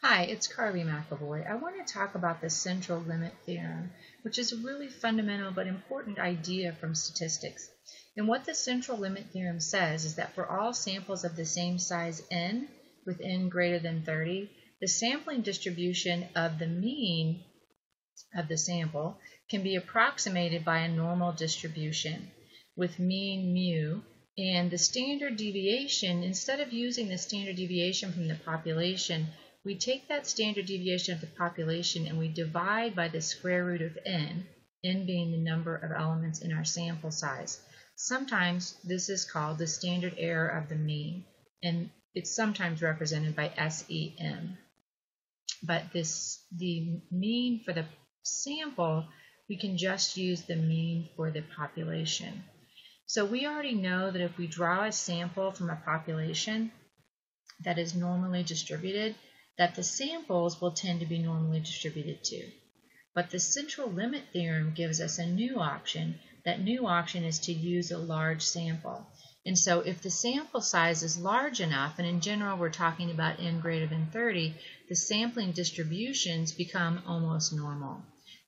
Hi, it's Carly McAvoy. I want to talk about the central limit theorem, which is a really fundamental but important idea from statistics. And what the central limit theorem says is that for all samples of the same size n, with n greater than 30, the sampling distribution of the mean of the sample can be approximated by a normal distribution with mean mu and the standard deviation, instead of using the standard deviation from the population, we take that standard deviation of the population and we divide by the square root of n, n being the number of elements in our sample size. Sometimes this is called the standard error of the mean, and it's sometimes represented by SEM. But this the mean for the sample, we can just use the mean for the population. So we already know that if we draw a sample from a population that is normally distributed, that the samples will tend to be normally distributed too. But the central limit theorem gives us a new option. That new option is to use a large sample. And so if the sample size is large enough, and in general we're talking about n greater than 30, the sampling distributions become almost normal.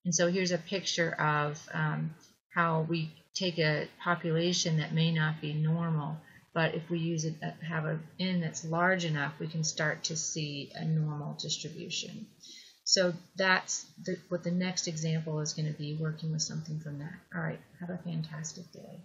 And so here's a picture of um, how we take a population that may not be normal but if we use it, uh, have an n that's large enough, we can start to see a normal distribution. So that's the, what the next example is going to be, working with something from that. All right, have a fantastic day.